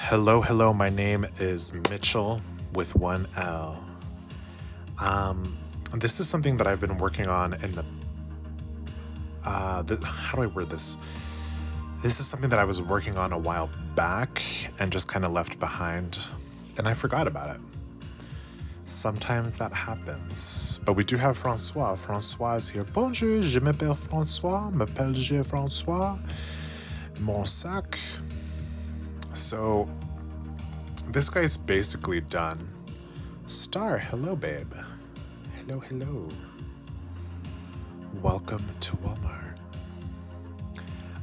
Hello, hello. My name is Mitchel with one L. Um, this is something that I've been working on in the. Uh, th- how do I word this? This is something that I was working on a while back and just kind of left behind, and I forgot about it. Sometimes that happens. But we do have Francois. Francois is here. Bonjour, je m'appelle Francois. M'appelle je Francois. Mon sac. So, this guy's basically done. Star, hello, babe. Hello, hello. Welcome to Walmart.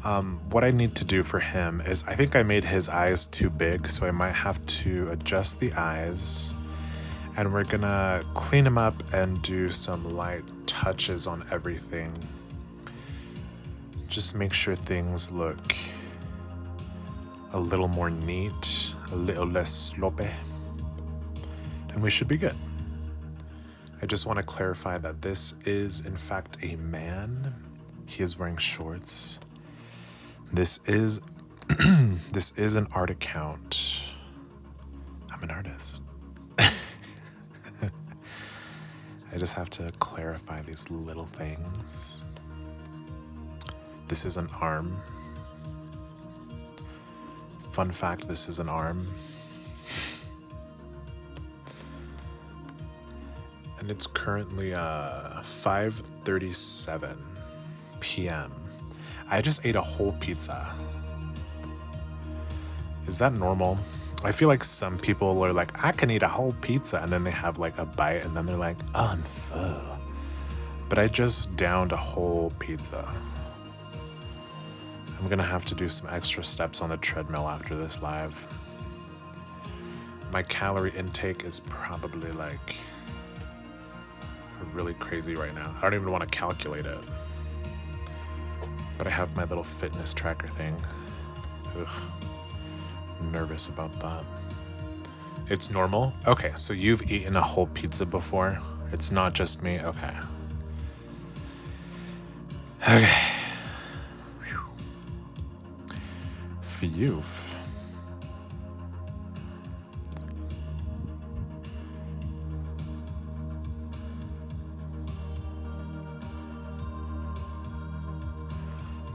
Um, what I need to do for him is I think I made his eyes too big, so I might have to adjust the eyes. And we're gonna clean him up and do some light touches on everything. Just make sure things look a little more neat, a little less sloppy, and we should be good. I just want to clarify that this is, in fact, a man. He is wearing shorts. This is this is an art account. I'm an artist. I just have to clarify these little things. This is an arm. Fun fact this is an arm. And it's currently uh 5:37 p.m. I just ate a whole pizza. Is that normal? I feel like some people are like, I can eat a whole pizza, and then they have like a bite, and then they're like, I'm full. But I just downed a whole pizza. I'm gonna have to do some extra steps on the treadmill after this live. My calorie intake is probably like really crazy right now. I don't even want to calculate it. But I have my little fitness tracker thing. Ugh. Nervous about that. It's normal? Okay, so you've eaten a whole pizza before? It's not just me? Okay. Okay. Phew.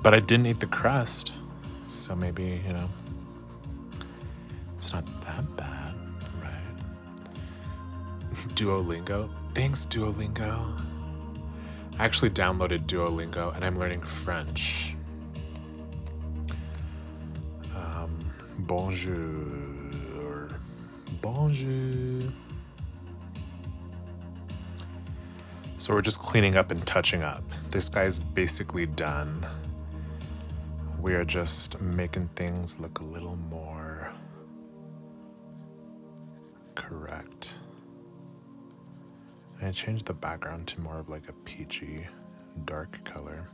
But I didn't eat the crust. So maybe, you know, it's not that bad, right? Duolingo. Thanks, Duolingo. I actually downloaded Duolingo and I'm learning French. Bonjour. Bonjour. So we're just cleaning up and touching up. This guy's basically done. We are just making things look a little more correct. I changed the background to more of like a peachy, dark color.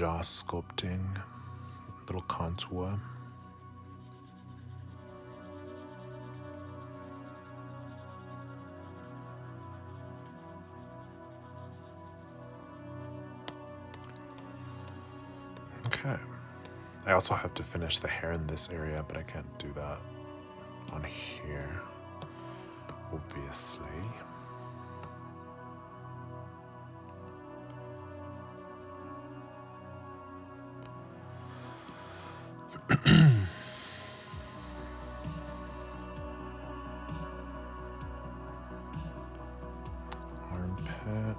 Jaw sculpting. Little contour. Okay. I also have to finish the hair in this area, but I can't do that on here, obviously. Armpit.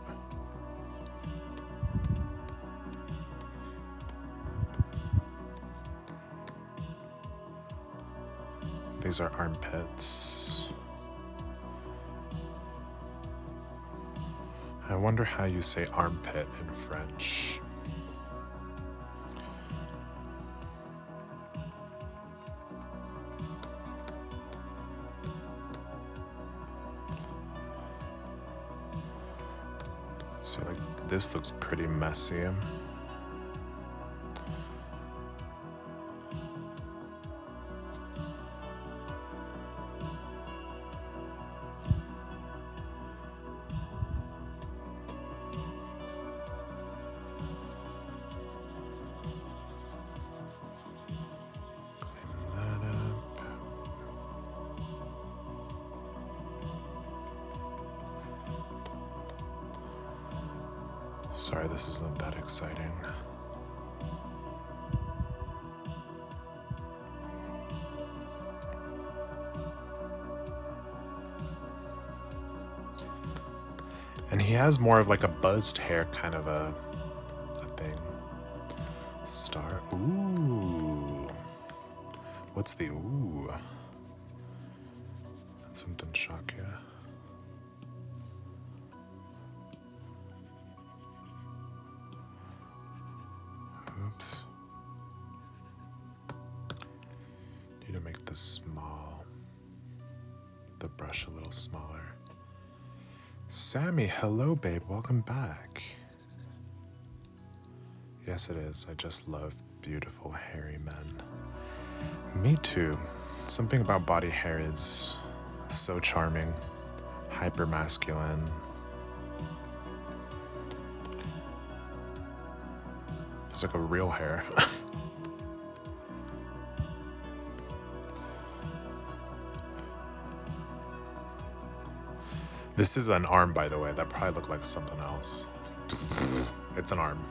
These are armpits. I wonder how you say armpit in French. This looks pretty messy. And he has more of like a buzzed hair kind of a, a thing. Star. Ooh. What's the ooh? Hello, babe. Welcome back. Yes, it is. I just love beautiful, hairy men. Me too. Something about body hair is so charming, hyper masculine. It's like a real hair. this is an arm, by the way. That probably looked like something else. It's an arm.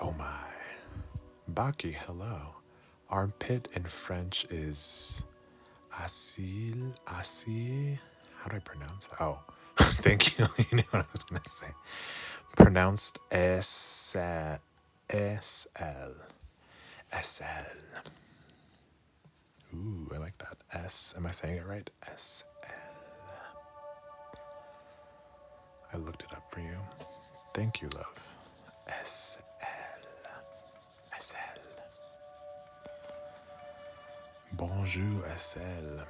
Oh my. Baki, hello. Armpit in French is asil, asil. How do I pronounce it? Oh, thank you. you knew what I was going to say. Pronounced S S L S L. Ooh, I like that. S. Am I saying it right? S L. I looked it up for you. Thank you, love. S L S L. Bonjour, SL.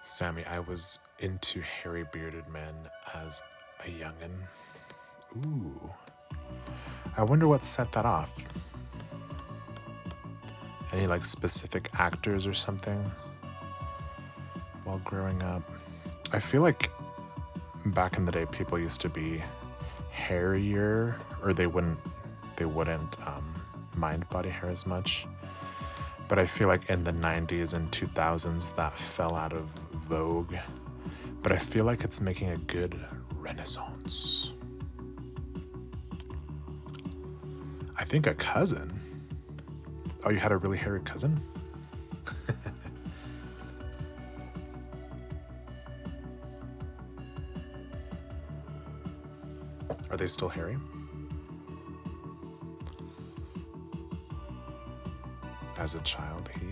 Sammy, I was into hairy bearded men as a youngin. Ooh. I wonder what set that off. Any like specific actors or something while growing up? I feel like back in the day people used to be hairier or they wouldn't they wouldn't um, mind body hair as much but I feel like in the 90s and 2000s that fell out of vogue. But I feel like it's making a good renaissance. I think a cousin. Oh, you had a really hairy cousin? Are they still hairy? as a child, he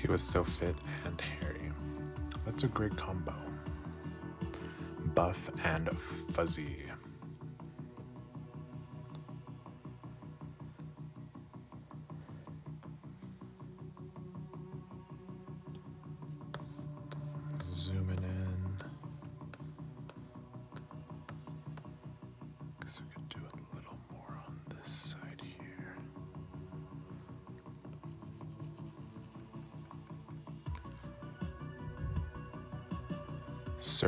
He was so fit and hairy. That's a great combo. Buff and fuzzy.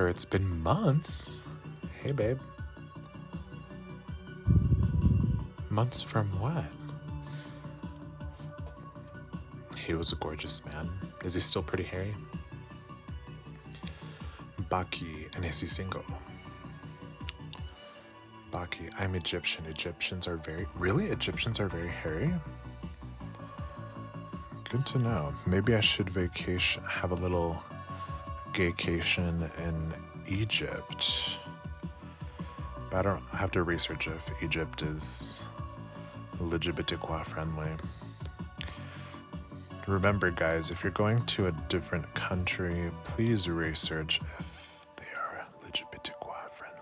It's been months. Hey, babe. Months from what? He was a gorgeous man. Is he still pretty hairy? Baki, and is he single? Baki, I'm Egyptian. Egyptians are very. Really? Egyptians are very hairy? Good to know. Maybe I should vacation, have a little gaycation in Egypt. But I don't have to research if Egypt is LGBTQ friendly. Remember, guys, if you're going to a different country, please research if they are LGBTQ friendly.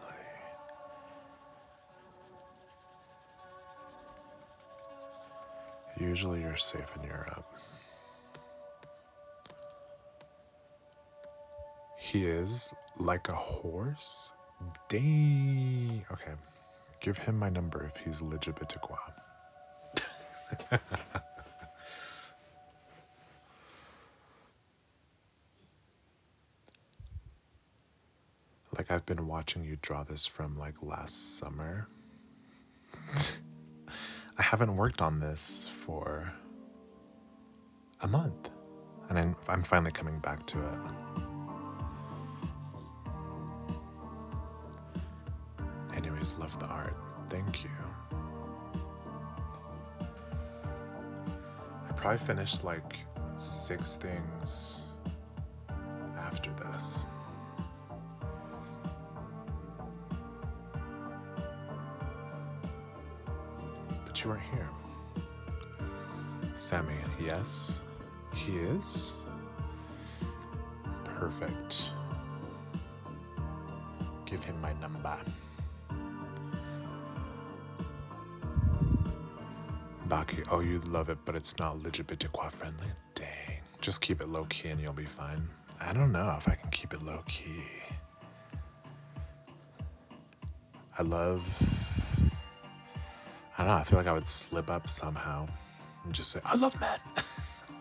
Usually, you're safe in Europe. He is like a horse? Dang. Okay. Give him my number if he's LGBTQ. like I've been watching you draw this from like last summer. I haven't worked on this for a month. And I'm, I'm finally coming back to it. Anyways, love the art. Thank you. I probably finished like six things after this. But you aren't here. Sammy, yes, he is. Perfect. Give him my number. Baki, oh, you'd love it, but it's not LGBTQ friendly. Dang. Just keep it low key and you'll be fine. I don't know if I can keep it low key. I love. I don't know. I feel like I would slip up somehow and just say, I love men.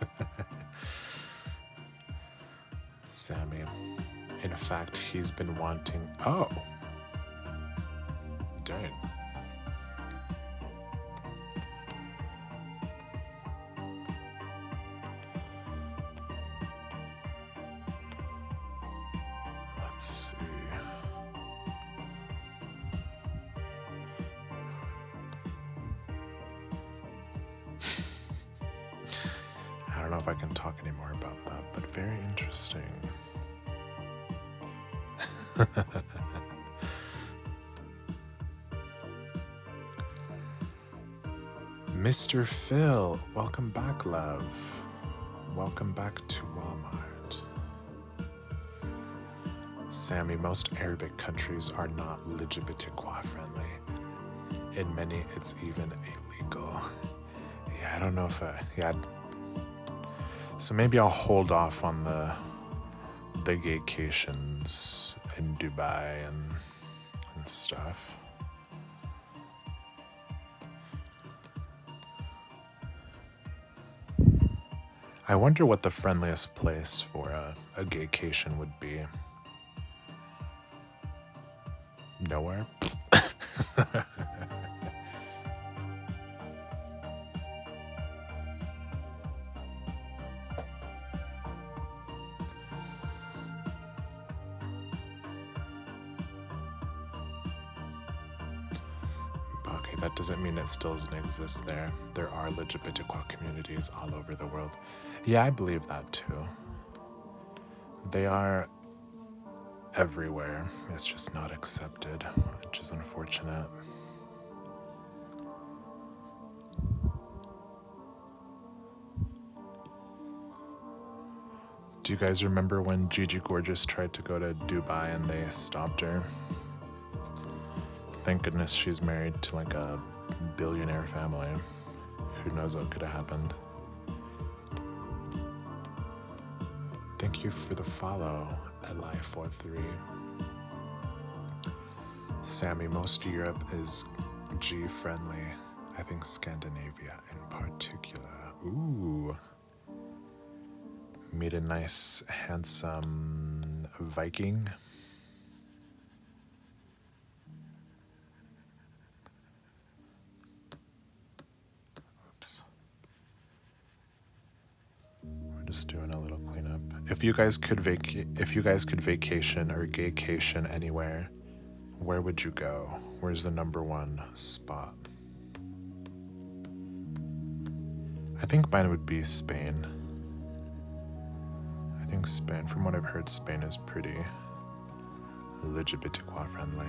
Sammy. In fact, he's been wanting. Oh. Dang. Mr. Phil, welcome back, love. Welcome back to Walmart. Sammy, most Arabic countries are not LGBTQ friendly. In many, it's even illegal. Yeah, I don't know if I. Yeah. So maybe I'll hold off on the the vacations in Dubai and and stuff. I wonder what the friendliest place for a, a gaycation would be. Nowhere? still doesn't exist there. There are LGBTQ communities all over the world. Yeah, I believe that too. They are everywhere. It's just not accepted, which is unfortunate. Do you guys remember when Gigi Gorgeous tried to go to Dubai and they stopped her? Thank goodness she's married to like knows what could have happened? Thank you for the follow, Li43. Sammy, most Europe is G friendly. I think Scandinavia in particular. Ooh. Meet a nice, handsome Viking. Just doing a little cleanup. if you guys could vac if you guys could vacation or gaycation anywhere, where would you go? Where's the number one spot? I think mine would be Spain. I think Spain, from what I've heard, Spain is pretty LGBTQ friendly.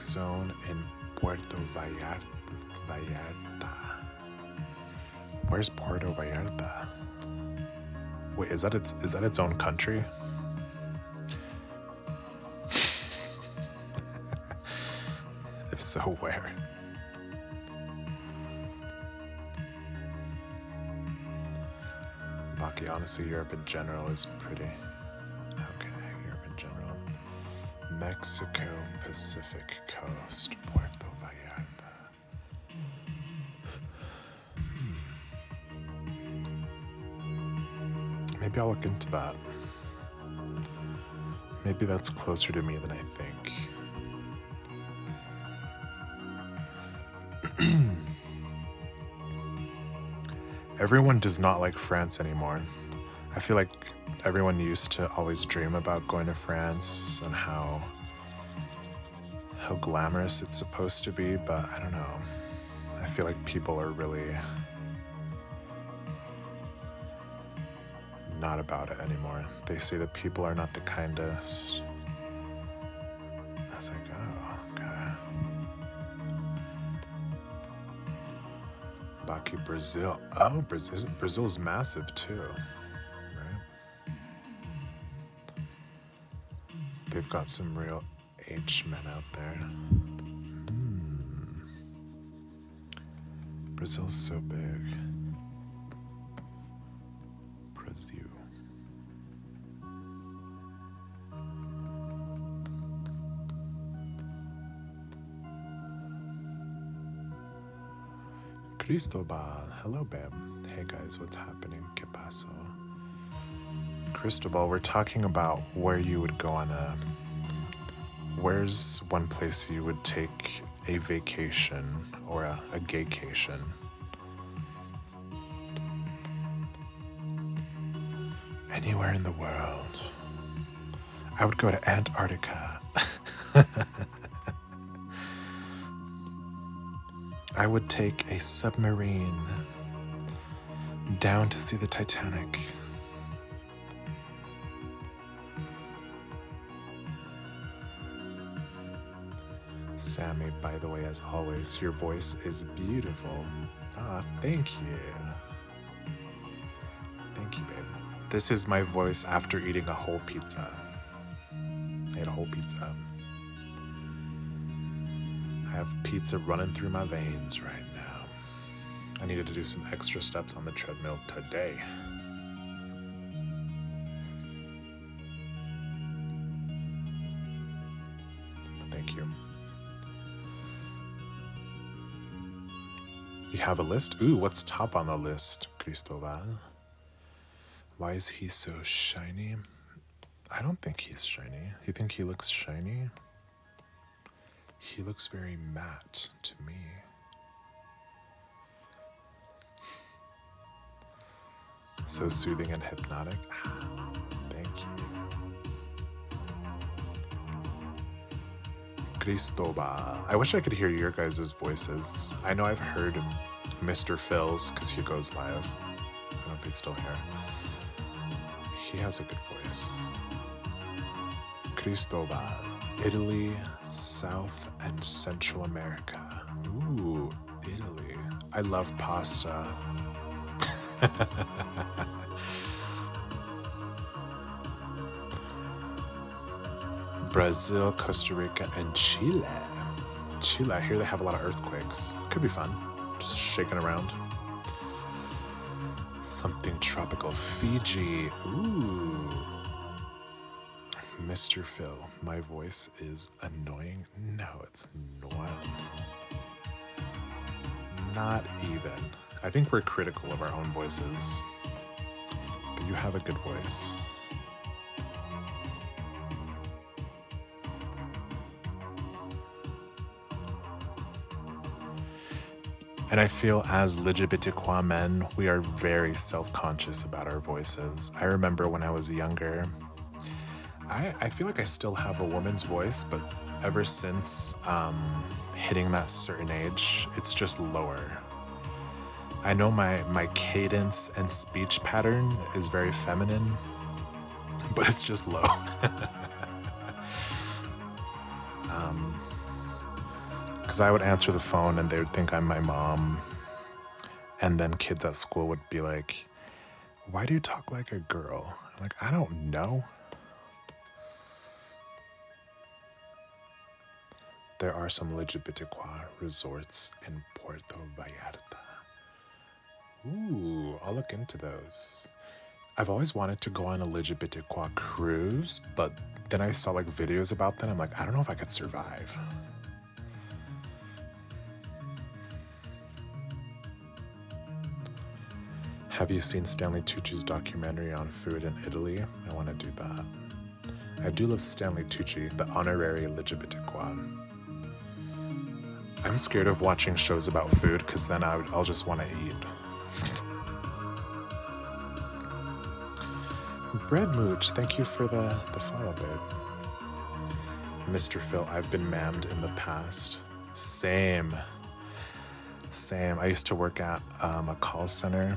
Zone in Puerto Vallarta. Vallarta. Where's Puerto Vallarta? Wait, is that its is that its own country? if so, where? Baki, honestly, Europe in general is pretty. Mexico Pacific Coast, Puerto Vallarta. Hmm. Maybe I'll look into that. Maybe that's closer to me than I think. Everyone does not like France anymore. I feel like everyone used to always dream about going to France and how how glamorous it's supposed to be, but I don't know. I feel like people are really not about it anymore. They say that people are not the kindest. As I was like, oh, okay. Baki Brazil. Oh, Brazil. Brazil's massive too, right? They've got some real H men out there. Hmm. Brazil's so big. Brazil. Cristobal. Hello, babe. Hey, guys, what's happening? ¿Qué pasó? Cristobal, we're talking about where you would go on a. Where's one place you would take a vacation or a, a gaycation? Anywhere in the world. I would go to Antarctica. I would take a submarine down to see the Titanic. Sammy, by the way, as always, your voice is beautiful. Ah, thank you. Thank you, babe. This is my voice after eating a whole pizza. I ate a whole pizza. I have pizza running through my veins right now. I needed to do some extra steps on the treadmill today. Have a list? Ooh, what's top on the list, Cristobal? Why is he so shiny? I don't think he's shiny. You think he looks shiny? He looks very matte to me. So soothing and hypnotic. Ah, Thank you. Cristobal. I wish I could hear your guys' voices. I know I've heard Mr. Phil's because he goes live. I if he's still here. He has a good voice. Cristobal, Italy, South and Central America. Ooh, Italy. I love pasta. Brazil, Costa Rica, and Chile. Chile, I hear they have a lot of earthquakes. Could be fun. Shaking around. Something tropical. Fiji. Ooh. Mr. Phil, my voice is annoying. No, it's not. Not even. I think we're critical of our own voices. But you have a good voice. And I feel as LGBTQ men, we are very self conscious about our voices. I remember when I was younger, I, I feel like I still have a woman's voice, but ever since um, hitting that certain age, it's just lower. I know my, my cadence and speech pattern is very feminine, but it's just low. because I would answer the phone and they would think I'm my mom. And then kids at school would be like, Why do you talk like a girl? I'm like, I don't know. There are some LGBTQ resorts in Puerto Vallarta. Ooh, I'll look into those. I've always wanted to go on a LGBTQ cruise, but then I saw like videos about them. I'm like, I don't know if I could survive. Have you seen Stanley Tucci's documentary on food in Italy? I want to do that. I do love Stanley Tucci, the honorary LGBTQ. I'm scared of watching shows about food because then I will just want to eat. Bread Mooch, thank you for the, the follow, babe. Mr. Phil, I've been mammed in the past. Same. Same. I used to work at um, a call center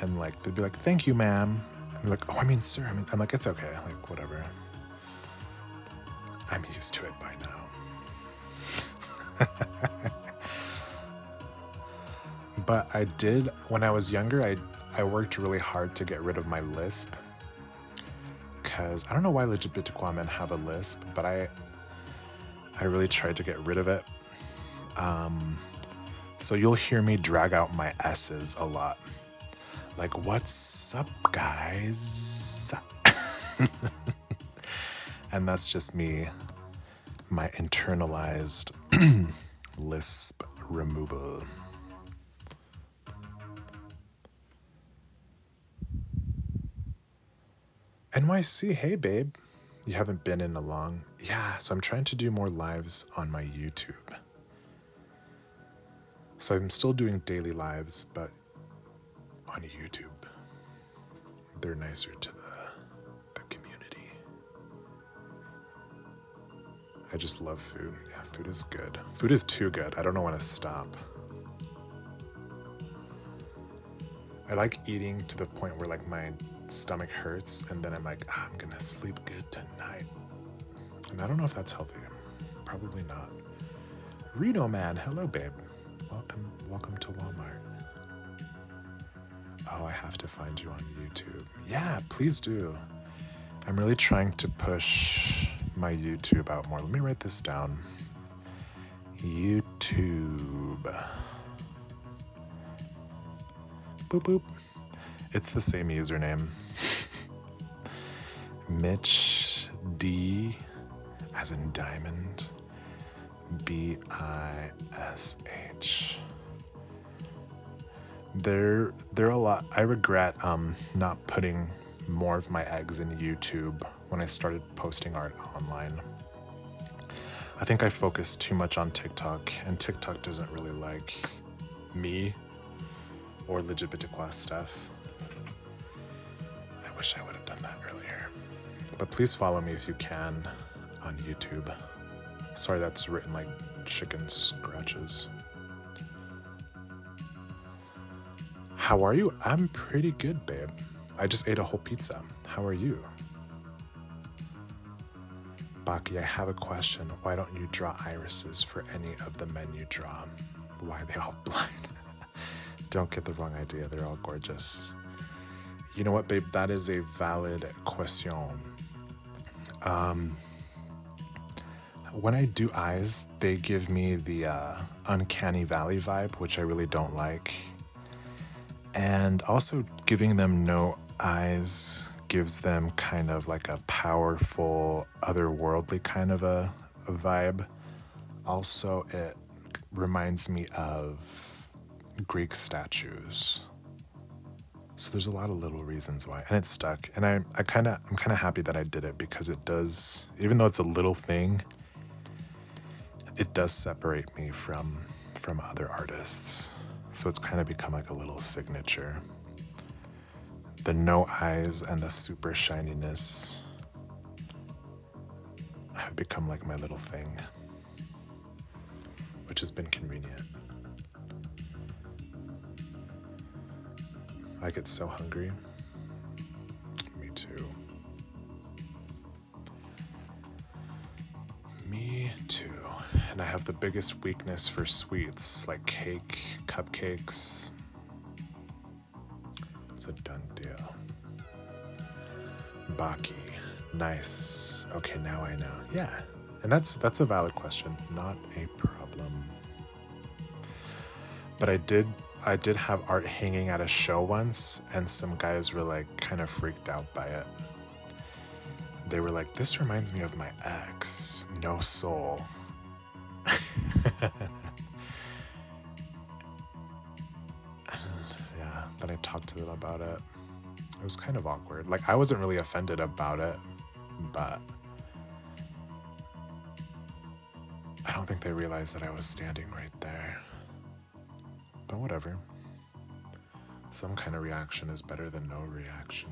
and like they'd be like, "Thank you, ma'am." I'm like, "Oh, I mean, sir." I mean, I'm like, "It's okay. Like, whatever." I'm used to it by now. but I did when I was younger. I I worked really hard to get rid of my lisp because I don't know why LGBTQ men have a lisp, but I I really tried to get rid of it. Um, so you'll hear me drag out my s's a lot like, what's up, guys? and that's just me, my internalized lisp removal. NYC, hey babe. You haven't been in a long. Yeah, so I'm trying to do more lives on my YouTube. So I'm still doing daily lives, but on YouTube. They're nicer to the, the community. I just love food. Yeah, food is good. Food is too good. I don't know when to stop. I like eating to the point where like my stomach hurts and then I'm like, ah, I'm gonna sleep good tonight. And I don't know if that's healthy. Probably not. Reno man, hello babe. Welcome, welcome to Walmart. Oh, I have to find you on YouTube. Yeah, please do. I'm really trying to push my YouTube out more. Let me write this down. YouTube. Boop boop. It's the same username. Mitch D as in diamond. B I S H there there are a lot i regret um not putting more of my eggs in youtube when i started posting art online. I think i focused too much on tiktok and tiktok doesn't really like me or LGBTQ stuff. I wish i would have done that earlier. But please follow me if you can on youtube. Sorry that's written like chicken scratches How are you? I'm pretty good, babe. I just ate a whole pizza. How are you? Baki, I have a question. Why don't you draw irises for any of the men you draw? Why are they all blind? don't get the wrong idea. They're all gorgeous. You know what, babe? That is a valid question. Um, when I do eyes, they give me the uh, uncanny valley vibe, which I really don't like and also giving them no eyes gives them kind of like a powerful, otherworldly kind of a, a vibe. Also, it reminds me of Greek statues. So there's a lot of little reasons why, and it stuck. And I, I kind of, I'm kind of happy that I did it because it does, even though it's a little thing, it does separate me from from other artists. So it's kind of become like a little signature. The no eyes and the super shininess have become like my little thing, which has been convenient. I get so hungry. Me too. Me too. And I have the biggest weakness for sweets like cake, cupcakes. It's a done deal. Baki. Nice. Okay, now I know. Yeah. And that's that's a valid question. Not a problem. But I did I did have art hanging at a show once and some guys were like kind of freaked out by it. They were like, "This reminds me of my ex, No Soul." yeah, then I talked to them about it. It was kind of awkward. Like I wasn't really offended about it, but I don't think they realized that I was standing right there. But whatever. Some kind of reaction is better than no reaction,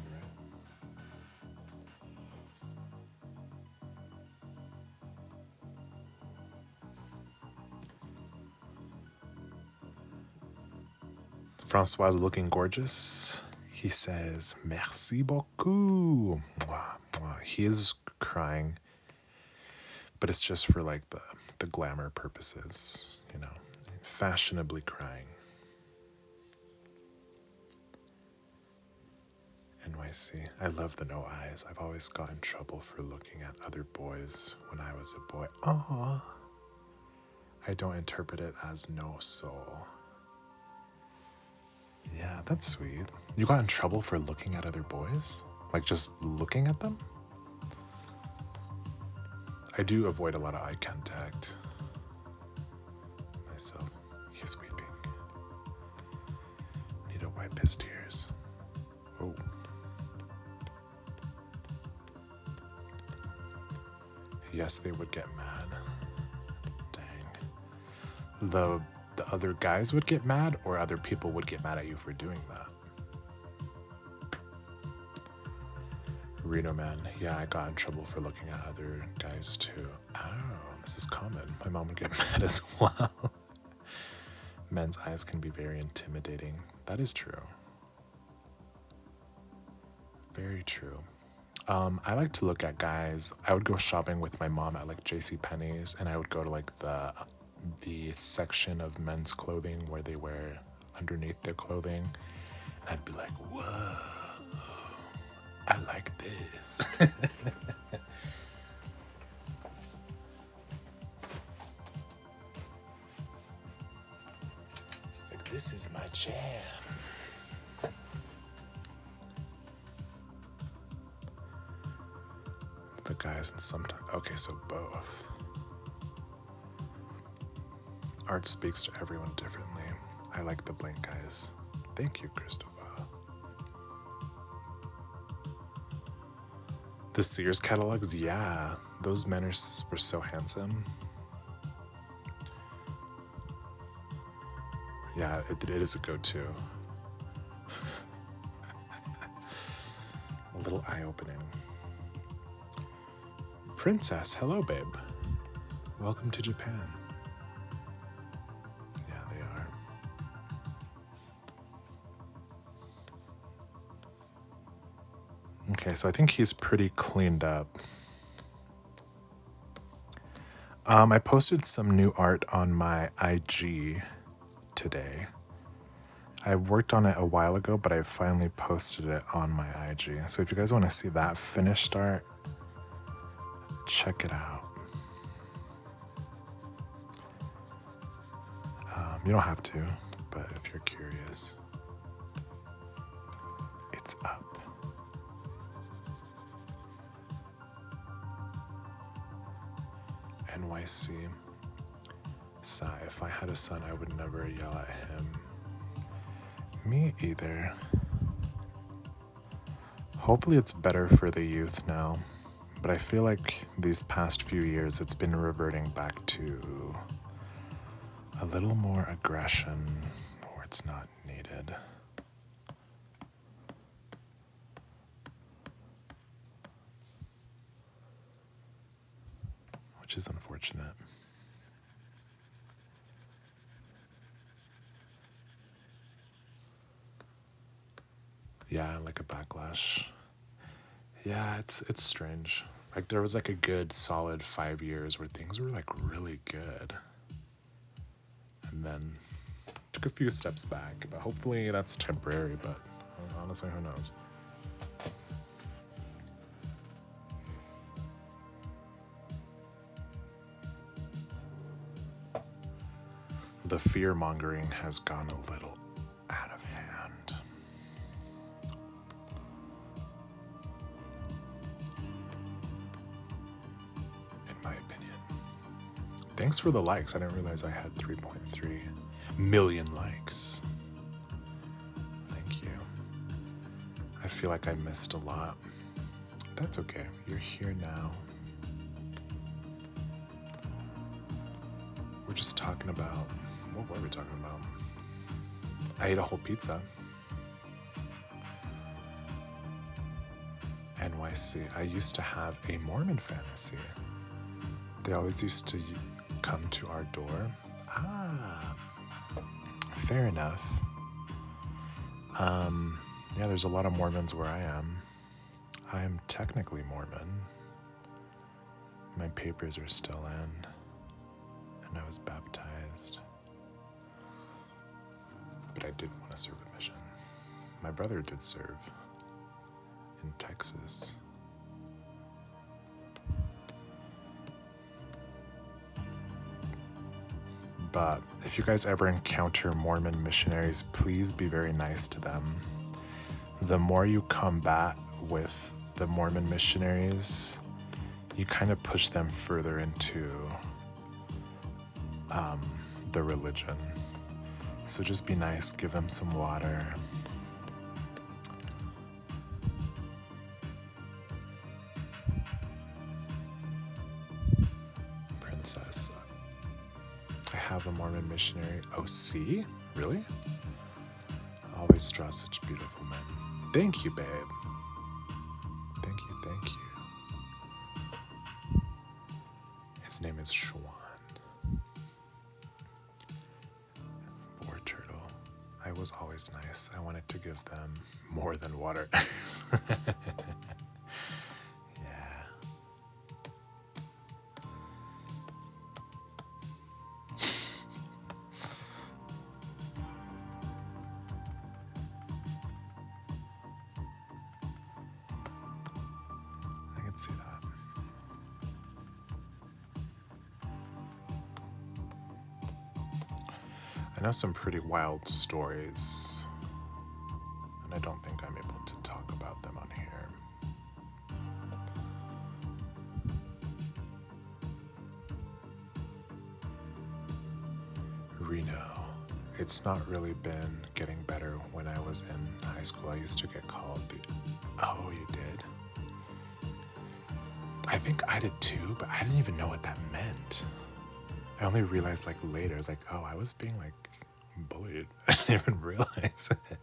Francois looking gorgeous. He says, Merci beaucoup. Mwah, mwah. He is crying, but it's just for like the, the glamour purposes, you know, fashionably crying. NYC. I love the no eyes. I've always got in trouble for looking at other boys when I was a boy. Aww. I don't interpret it as no soul. Yeah, that's sweet. You got in trouble for looking at other boys? Like just looking at them? I do avoid a lot of eye contact myself. He's weeping. Need to wipe his tears. Oh. Yes, they would get mad. Dang. The the other guys would get mad or other people would get mad at you for doing that. Reno man, yeah, I got in trouble for looking at other guys too. Oh, this is common. My mom would get mad as well. Men's eyes can be very intimidating. That is true. Very true. Um, I like to look at guys. I would go shopping with my mom at like J.C. Penney's, and I would go to like the the section of men's clothing where they wear underneath their clothing. And I'd be like, whoa, I like this. it's like, this is my jam. The guys and sometimes, okay, so both. Art speaks to everyone differently. I like the blank eyes. Thank you, Christopher. The Sears catalogs, yeah, those men are, were so handsome. Yeah, it, it is a go to. a little eye opening. Princess, hello, babe. Welcome to Japan. Okay, so I think he's pretty cleaned up. Um, I posted some new art on my IG today. I worked on it a while ago, but I finally posted it on my IG. So if you guys want to see that finished art, check it out. Um, you don't have to, but if you're curious, NYC. Sigh, if I had a son, I would never yell at him. Me either. Hopefully, it's better for the youth now, but I feel like these past few years it's been reverting back to a little more aggression where it's not needed. Which is unfortunate. Yeah, like a backlash. Yeah, it's it's strange. Like there was like a good solid 5 years where things were like really good. And then took a few steps back, but hopefully that's temporary, but honestly who knows. The fear mongering has gone a little out of hand. In my opinion. Thanks for the likes. I didn't realize I had 3.3 million likes. Thank you. I feel like I missed a lot. That's okay. You're here now. Just talking about what were we talking about? I ate a whole pizza. NYC. I used to have a Mormon fantasy. They always used to come to our door. Ah, fair enough. Um, yeah, there's a lot of Mormons where I am. I am technically Mormon. My papers are still in, and I was baptized. But I didn't want to serve a mission. My brother did serve in Texas. But if you guys ever encounter Mormon missionaries, please be very nice to them. The more you combat with the Mormon missionaries, you kind of push them further into um, the religion. So just be nice, give them some water. Princess. I have a Mormon missionary. Oh, see? Really? Always draw such beautiful men. Thank you, babe. I know some pretty wild stories, and I don't think I'm able to talk about them on here. Reno. It's not really been getting better. When I was in high school, I used to get called the. Oh, you did? I think I did too, but I didn't even know what that meant. I only realized like later. I was like, oh, I was being like bullied. I didn't even realize it.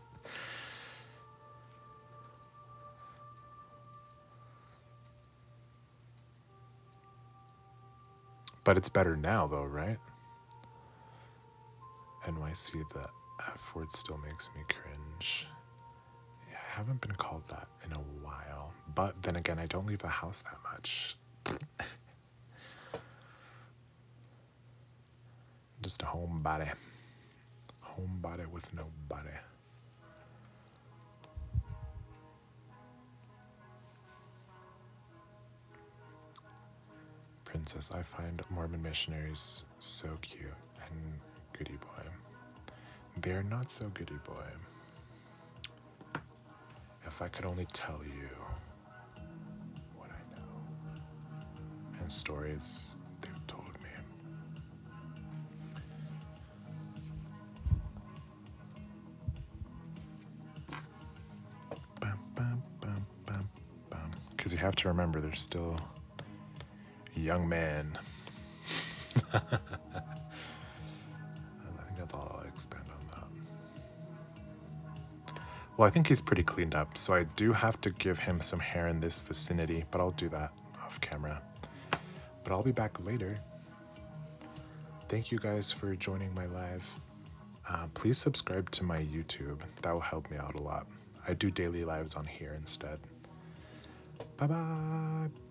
But it's better now, though, right? NYC, the F word still makes me cringe. Yeah, I haven't been called that in a while. But then again, I don't leave the house that much. Just a homebody. Homebody with nobody. Princess, I find Mormon missionaries so cute and goody boy. They're not so goody boy. If I could only tell you what I know and stories have to remember, they're still a young man. I think that's all I'll expand on that. Well, I think he's pretty cleaned up, so I do have to give him some hair in this vicinity, but I'll do that off camera. But I'll be back later. Thank you guys for joining my live. Uh, please subscribe to my YouTube. That will help me out a lot. I do daily lives on here instead. Bye bye.